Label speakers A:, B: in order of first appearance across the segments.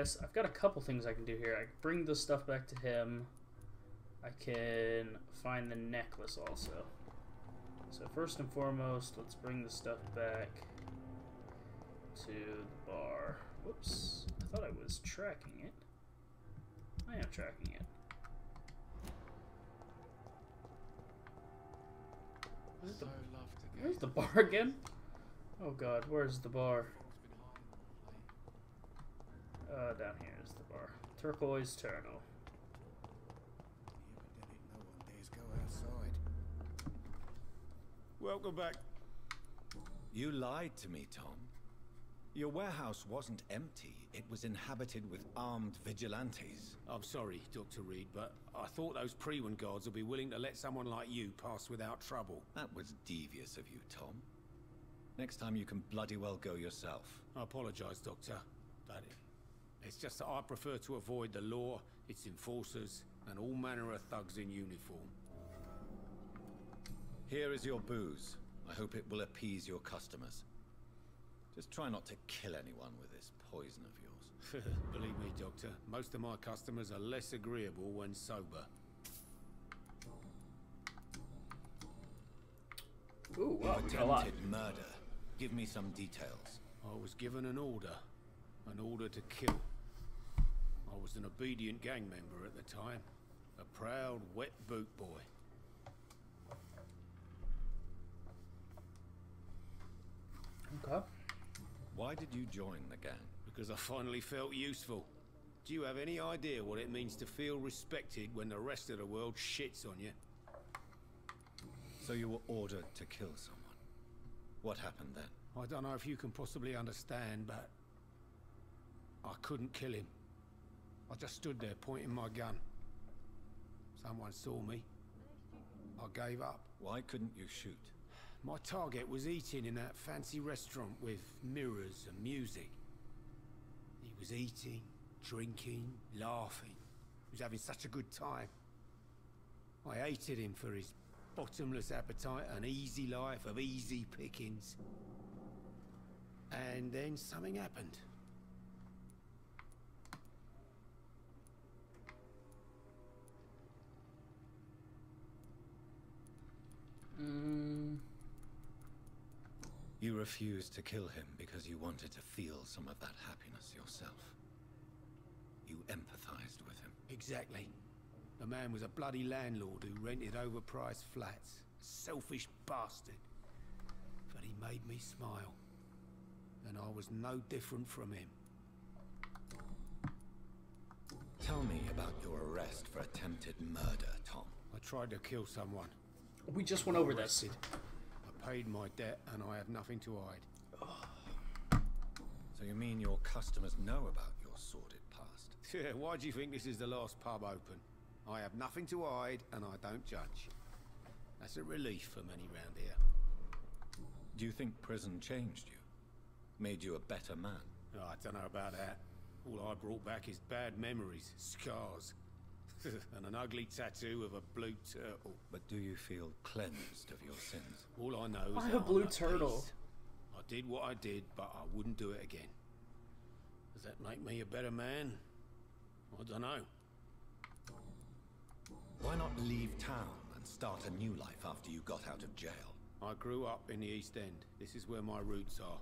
A: Guess I've got a couple things I can do here. I can bring the stuff back to him. I can find the necklace also. So first and foremost, let's bring the stuff back to the bar. Whoops. I thought I was tracking it. I am tracking it. Where's the, where's the bar again? Oh god, where's the bar? Uh, down here is the bar. Turquoise Turtle.
B: Welcome back.
C: You lied to me, Tom. Your warehouse wasn't empty. It was inhabited with armed vigilantes.
B: I'm sorry, Dr. Reid, but I thought those Priwen guards would be willing to let someone like you pass without trouble.
C: That was devious of you, Tom. Next time you can bloody well go yourself.
B: I apologize, Doctor. But it's just that I prefer to avoid the law, its enforcers, and all manner of thugs in uniform.
C: Here is your booze. I hope it will appease your customers. Just try not to kill anyone with this poison of yours.
B: Believe me, Doctor, most of my customers are less agreeable when sober.
A: Ooh, wow,
C: you
A: we got a lot.
C: attempted murder. Give me some details.
B: I was given an order. An order to kill. I was an obedient gang member at the time. A proud, wet boot boy.
A: Okay.
C: Why did you join the gang?
B: Because I finally felt useful. Do you have any idea what it means to feel respected when the rest of the world shits on you?
C: So you were ordered to kill someone. What happened then?
B: I don't know if you can possibly understand, but... I couldn't kill him. I just stood there pointing my gun. Someone saw me. I gave up.
C: Why couldn't you shoot?
B: My target was eating in that fancy restaurant with mirrors and music. He was eating, drinking, laughing. He was having such a good time. I hated him for his bottomless appetite and easy life of easy pickings. And then something happened.
A: Mm,
C: You refused to kill him because you wanted to feel some of that happiness yourself. You empathized with him.
B: Exactly. The man was a bloody landlord who rented overpriced flats. Selfish bastard. But he made me smile. And I was no different from him.
C: Tell me about your arrest for attempted murder, Tom.
B: I tried to kill someone.
A: We just went over this.
B: Arrested. I paid my debt and I have nothing to hide.
C: So you mean your customers know about your sordid past?
B: Yeah, why do you think this is the last pub open? I have nothing to hide and I don't judge. That's a relief for many round here.
C: Do you think prison changed you? Made you a better man?
B: Oh, I don't know about that. All I brought back is bad memories, scars, and an ugly tattoo of a blue turtle.
C: But do you feel cleansed of your sins?
B: All I know is
A: Why
B: that
A: a
B: I'm
A: blue turtle?
B: peace. I did what I did, but I wouldn't do it again. Does that make me a better man? I don't know.
C: Why not leave town and start a new life after you got out of jail?
B: I grew up in the East End. This is where my roots are.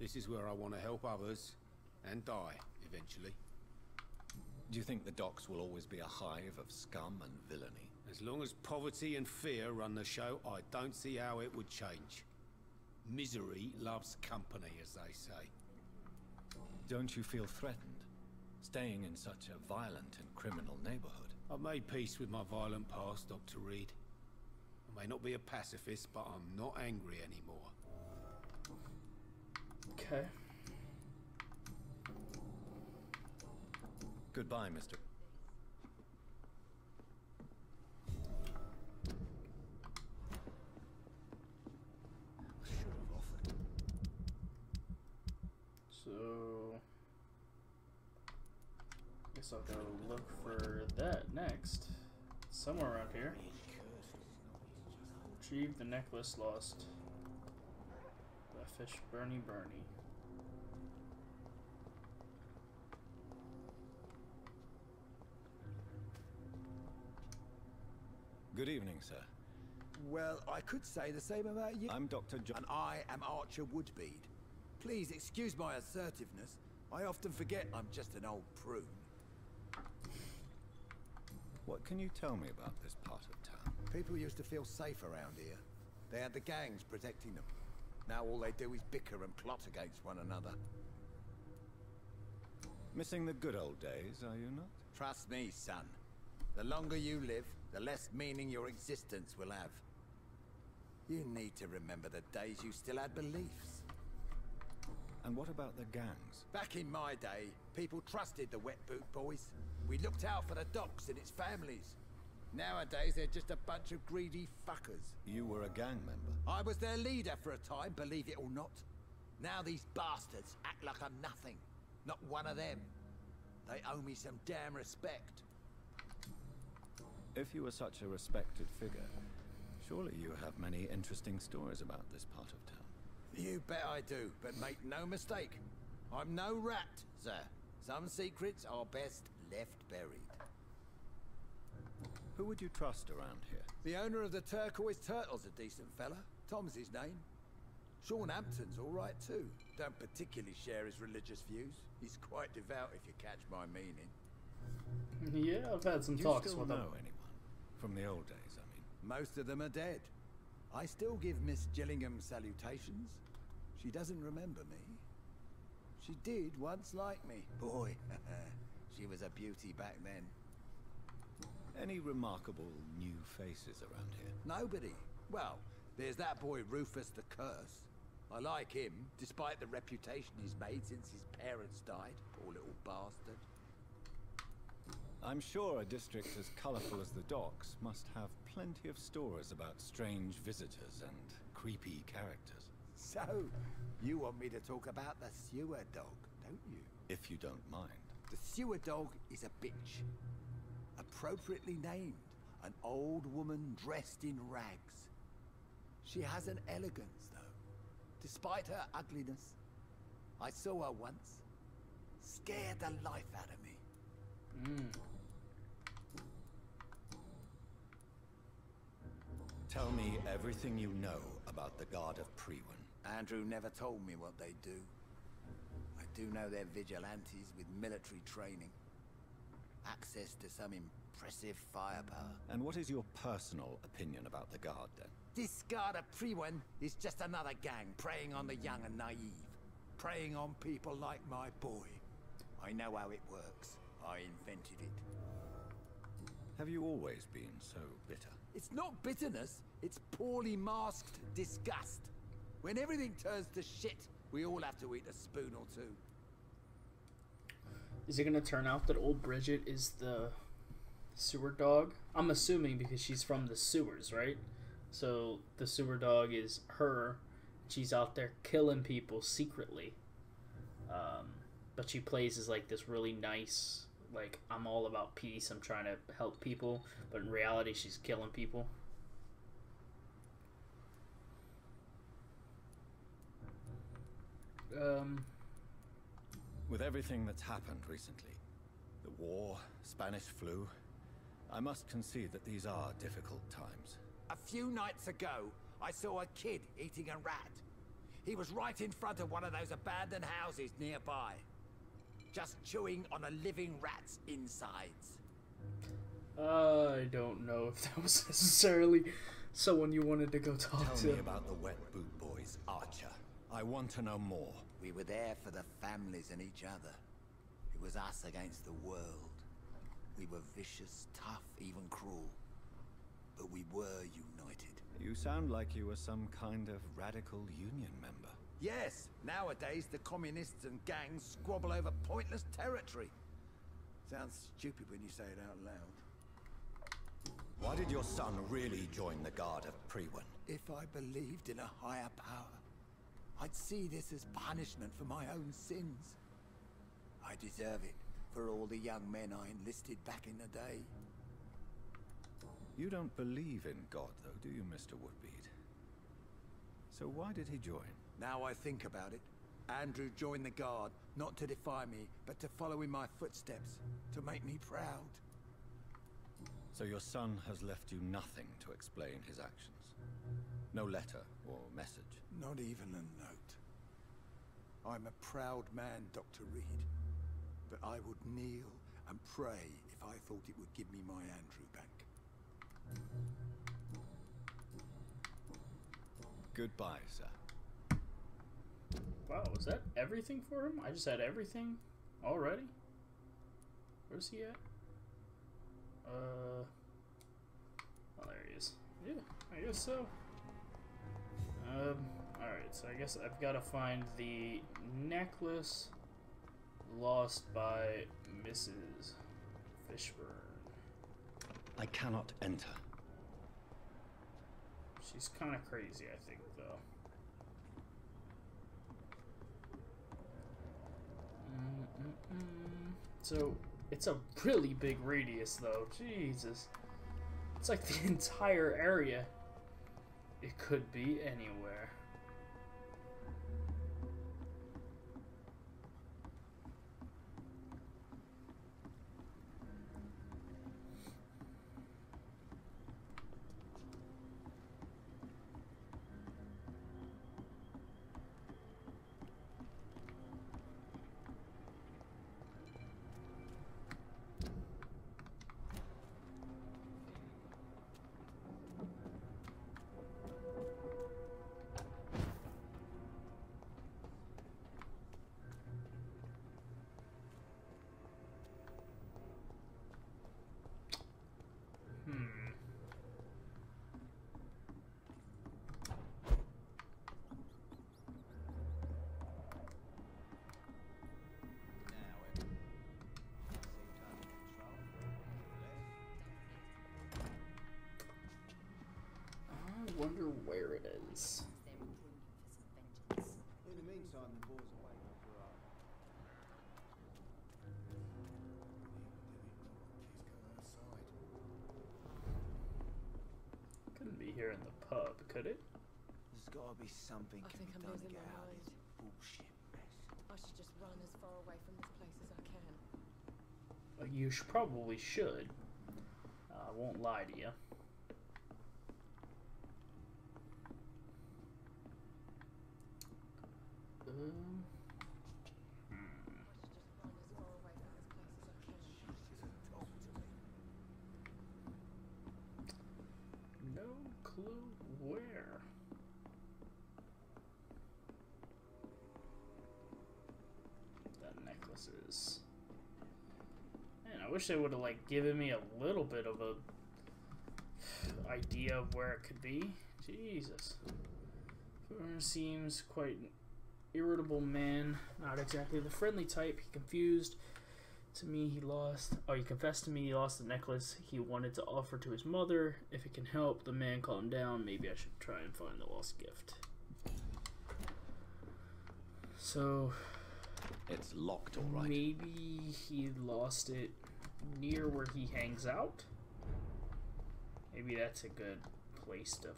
B: This is where I want to help others and die eventually.
C: Do you think the docks will always be a hive of scum and villainy?
B: As long as poverty and fear run the show, I don't see how it would change. Misery loves company, as they say.
C: Don't you feel threatened? Staying in such a violent and criminal neighborhood?
B: I've made peace with my violent past, Dr. Reid. I may not be a pacifist, but I'm not angry anymore.
A: Okay.
C: Goodbye,
B: offered.
A: So, guess I'll go look for that next. Somewhere around here. Retrieve the necklace lost by Fish Bernie Bernie.
C: Good evening, sir.
D: Well, I could say the same about you.
C: I'm Dr. John.
D: And I am Archer Woodbead. Please excuse my assertiveness. I often forget I'm just an old prune.
C: What can you tell me about this part of town?
D: People used to feel safe around here. They had the gangs protecting them. Now all they do is bicker and plot against one another.
C: Missing the good old days, are you not?
D: Trust me, son. The longer you live, the less meaning your existence will have. You need to remember the days you still had beliefs.
C: And what about the gangs?
D: Back in my day, people trusted the Wet Boot Boys. We looked out for the docks and its families. Nowadays, they're just a bunch of greedy fuckers.
C: You were a gang member.
D: I was their leader for a time, believe it or not. Now these bastards act like I'm nothing. Not one of them. They owe me some damn respect.
C: If you were such a respected figure, surely you have many interesting stories about this part of town.
D: You bet I do, but make no mistake. I'm no rat, sir. Some secrets are best left buried.
C: Who would you trust around here?
D: The owner of the Turquoise Turtle's a decent fella. Tom's his name. Sean Hampton's all right too. Don't particularly share his religious views. He's quite devout if you catch my meaning.
A: Yeah, I've had some
C: you
A: talks
C: still
A: with
C: know
A: him.
C: anyone? From the old days, I mean.
D: Most of them are dead. I still give Miss Gillingham salutations. She doesn't remember me. She did once like me. Boy, she was a beauty back then.
C: Any remarkable new faces around here?
D: Nobody. Well, there's that boy Rufus the Curse. I like him, despite the reputation he's made since his parents died. Poor little bastard.
C: I'm sure a district as colourful as the docks must have plenty of stories about strange visitors and creepy characters.
D: So, you want me to talk about the sewer dog, don't you?
C: If you don't mind.
D: The sewer dog is a bitch. Appropriately named. An old woman dressed in rags. She has an elegance, though. Despite her ugliness. I saw her once. Scared the life out of me.
A: Mm.
C: Tell me everything you know about the Guard of Priwen.
D: Andrew never told me what they do. I do know they're vigilantes with military training. Access to some impressive firepower.
C: And what is your personal opinion about the Guard, then?
D: This guard of Priwen is just another gang preying on the young and naive. Preying on people like my boy. I know how it works. I invented it.
C: Have you always been so bitter?
D: It's not bitterness, it's poorly masked disgust. When everything turns to shit, we all have to eat a spoon or two.
A: Is it gonna turn out that old Bridget is the sewer dog? I'm assuming because she's from the sewers, right? So the sewer dog is her. She's out there killing people secretly. Um, but she plays as like this really nice, like I'm all about peace. I'm trying to help people, but in reality, she's killing people. Um,
C: With everything that's happened recently, the war, Spanish flu, I must concede that these are difficult times.
D: A few nights ago, I saw a kid eating a rat. He was right in front of one of those abandoned houses nearby. Just chewing on a living rat's insides.
A: I don't know if that was necessarily someone you wanted to go talk
C: Tell
A: to.
C: Tell me about the Wet Boot Boys, Archer. I want to know more.
D: We were there for the families and each other. It was us against the world. We were vicious, tough, even cruel. But we were united.
C: You sound like you were some kind of radical union member.
D: Yes, nowadays the communists and gangs squabble over pointless territory. Sounds stupid when you say it out loud.
C: Why did your son really join the Guard of Priwen?
D: If I believed in a higher power, I'd see this as punishment for my own sins. I deserve it for all the young men I enlisted back in the day.
C: You don't believe in God, though, do you, Mr. Woodbead? So why did he join?
D: Now I think about it, Andrew joined the Guard, not to defy me, but to follow in my footsteps, to make me proud.
C: So your son has left you nothing to explain his actions? No letter or message?
D: Not even a note. I'm a proud man, Dr. Reid. But I would kneel and pray if I thought it would give me my Andrew back.
C: Goodbye, sir.
A: Wow, was that everything for him? I just had everything already? Where's he at? Uh. Oh, there he is. Yeah, I guess so. Um, alright, so I guess I've got to find the necklace lost by Mrs. Fishburne.
C: I cannot enter.
A: She's kind of crazy, I think, though. Mm-mm-mm. So, it's a really big radius, though. Jesus. It's like the entire area. It could be anywhere. I wonder where it is.
E: In the meantime, the boys are waiting for our...
A: Couldn't be here in the pub, could it?
E: There's gotta be something
F: I
E: can
F: think
E: be
F: I'm
E: done to
F: losing
E: get
F: my
E: out of
F: mind.
E: this bullshit mess.
F: I should just run as far away from this place as I can.
A: Uh, You sh- probably should. Uh, I won't lie to you. Um, hmm.
F: I should just run as far away from this place as I can.
A: No clue where. That necklace is. Man, I wish they would have like given me a little bit of a idea of where it could be. Jesus. Seems quite an irritable man, not exactly the friendly type. He confused to me he lost oh he confessed to me he lost the necklace he wanted to offer to his mother if it can help the man calm down maybe i should try and find the lost gift so
C: It's locked, all right.
A: maybe he lost it near where he hangs out. Maybe that's a good place to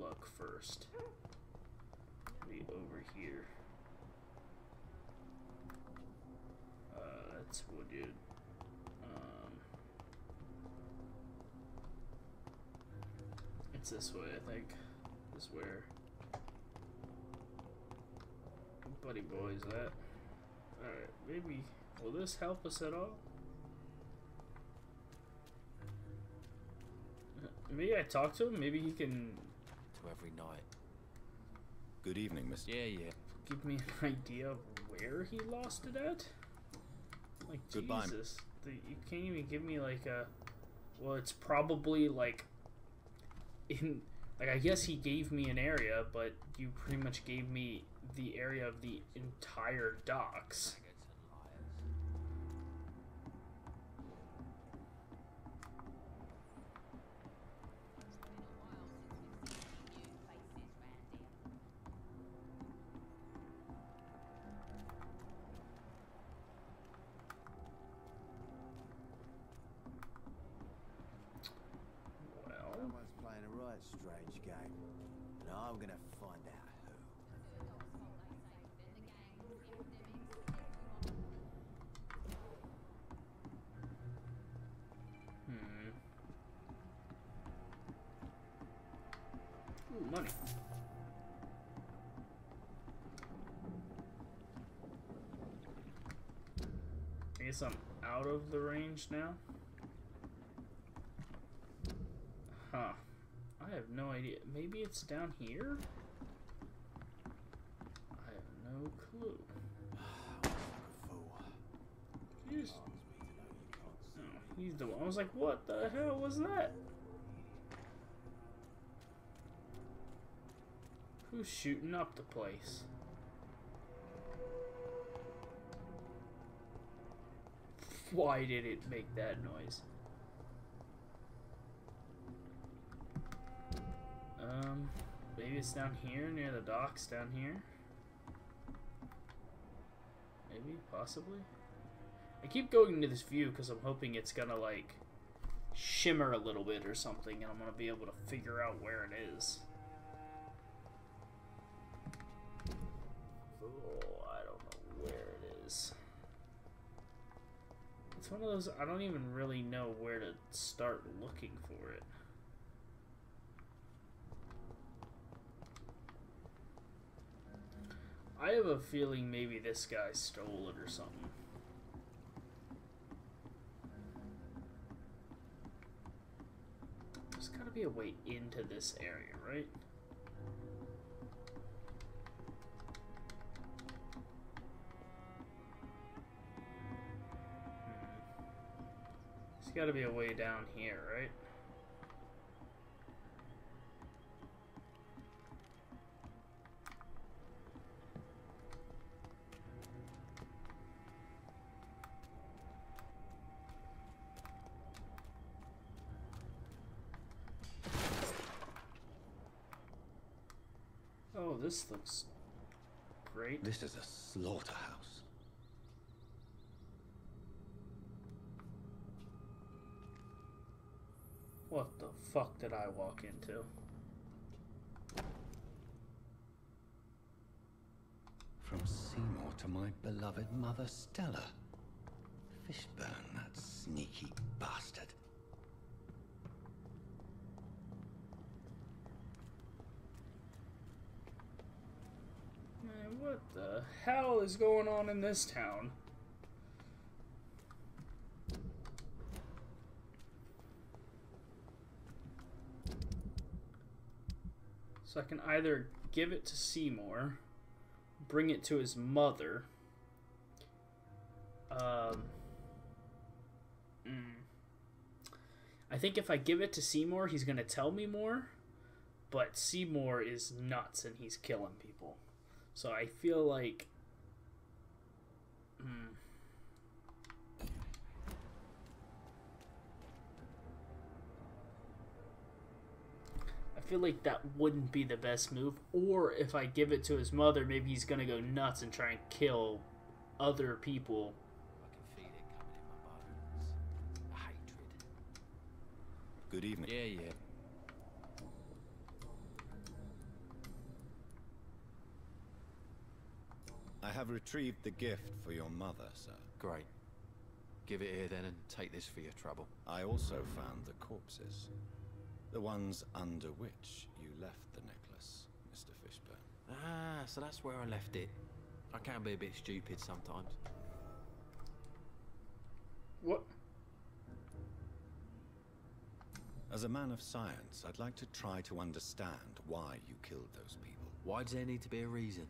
A: look first. Maybe over here. Uh, that's wooded um, it's this way I think. This where. Buddy boy's at Alright, maybe will this help us at all? Maybe I talk to him. Maybe he can
G: to every night.
C: Good evening, Mr.
G: Yeah, yeah.
A: give me an idea of where he lost it at. Like
C: Goodbye.
A: Jesus, the, you can't even give me like a. Well, it's probably like. In like I guess he gave me an area, but you pretty much gave me the area of the entire docks. Well,
E: Someone's playing a right strange game. And I'm gonna
A: money. I guess I'm out of the range now. Huh. I have no idea. Maybe it's down here? I have no clue.
E: Fool.
A: Jeez.
E: Arms me to know you can't see.
A: Oh, he's the one. I was like, what the hell was that? Who's shooting up the place? Why did it make that noise? Um, maybe it's down here near the docks down here. Maybe, possibly. I keep going into this view because I'm hoping it's gonna like shimmer a little bit or something, and I'm gonna be able to figure out where it is. It's one of those I don't even really know where to start looking for it. I have a feeling maybe this guy stole it or something. There's gotta be a way into this area, right? There's gotta be a way down here, right? Oh, this looks great.
C: This is a slaughterhouse.
A: What the fuck did I walk into?
C: From Seymour to my beloved mother Stella. Fishburne, that sneaky bastard.
A: Man, what the hell is going on in this town? So I can either give it to Seymour, bring it to his mother. Um, mm. I think if I give it to Seymour, he's gonna tell me more. But Seymour is nuts and he's killing people. So I feel like. Hmm. Feel like that wouldn't be the best move. Or if I give it to his mother, maybe he's gonna go nuts and try and kill other people.
D: I can feel it coming in my bones. Hatred.
C: Good evening.
D: Yeah, yeah.
C: I have retrieved the gift for your mother, sir.
G: Great. Give it here then and take this for your trouble.
C: I also found the corpses. The ones under which you left the necklace, Mr. Fishburne.
G: Ah, so that's where I left it. I can be a bit stupid sometimes.
A: What?
C: As a man of science, I'd like to try to understand why you killed those people.
G: Why does there need to be a reason?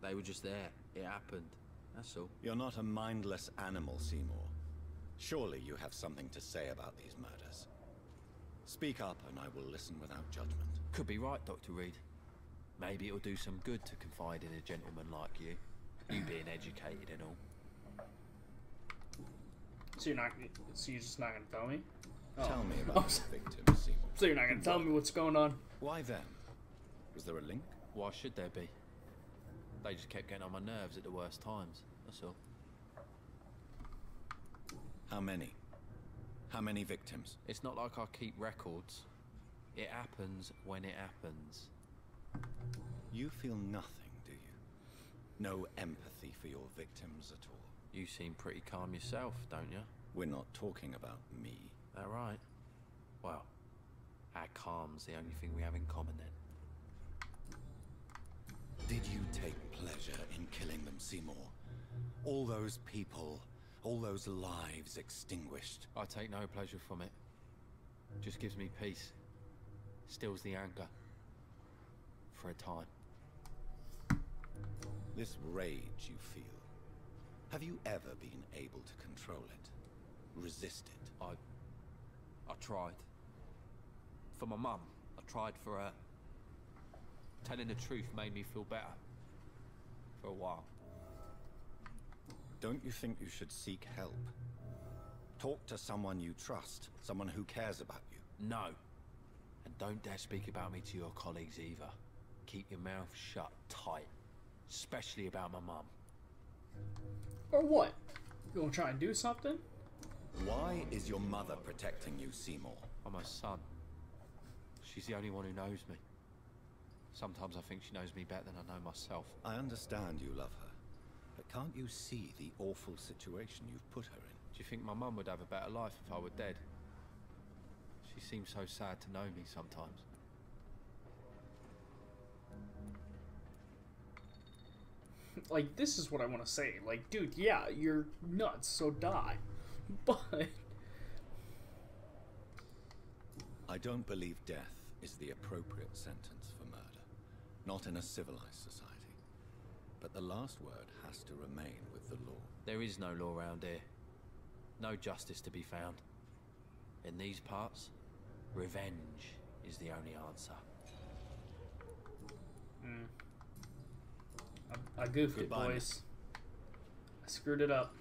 G: They were just there. It happened. That's all.
C: You're not a mindless animal, Seymour. Surely you have something to say about these murders. Speak up and I will listen without judgment.
G: Could be right, Dr. Reid. Maybe it'll do some good to confide in a gentleman like you. You being educated and all.
A: So you're not? So you're just not gonna tell me? Oh.
C: Tell me about the victims, Seymour.
A: So you're not gonna tell me what's going on?
C: Why then? Was there a link?
G: Why should there be? They just kept getting on my nerves at the worst times. That's all.
C: How many? How many victims?
G: It's not like I keep records. It happens when it happens.
C: You feel nothing, do you? No empathy for your victims at all?
G: You seem pretty calm yourself, don't you?
C: We're not talking about me.
G: That right? Well, our calm's the only thing we have in common then.
C: Did you take pleasure in killing them, Seymour? All those people, all those lives extinguished.
G: I take no pleasure from it. Just gives me peace. Stills the anger. For a time.
C: This rage you feel, have you ever been able to control it? Resist it?
G: I. I tried. For my mum, I tried for her. Telling the truth made me feel better. For a while.
C: Don't you think you should seek help? Talk to someone you trust, someone who cares about you.
G: No. And don't dare speak about me to your colleagues either. Keep your mouth shut tight. Especially about my mum.
A: Or what? You gonna try and do something?
C: Why is your mother protecting you, Seymour?
G: I'm her son. She's the only one who knows me. Sometimes I think she knows me better than I know myself.
C: I understand you love her, but can't you see the awful situation you've put her in?
G: Do you think my mum would have a better life if I were dead? She seems so sad to know me sometimes.
A: Like, this is what I want to say. Like, dude, yeah, you're nuts, so die. But
C: I don't believe death is the appropriate sentence for murder. Not in a civilized society. But the last word has to remain with the law.
G: There is no law around here. No justice to be found. In these parts, revenge is the only answer. Hmm.
A: I, I goofed
C: Goodbye,
A: it, boys. I screwed it up.